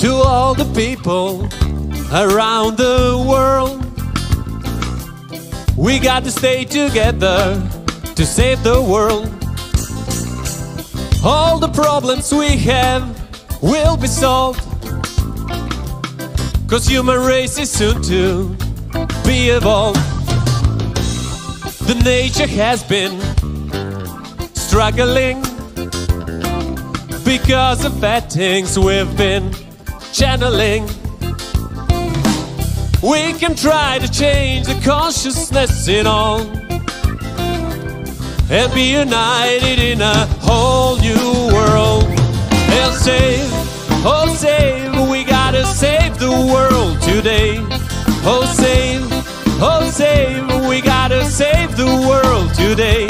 to all the people around the world. We got to stay together to save the world. All the problems we have will be solved. Cause human race is soon to be evolved. The nature has been struggling because of bad things we've been channeling. We can try to change the consciousness in all and be united in a whole new world. And save, oh save, we gotta save the world today. Oh save, oh save, we gotta save the world today.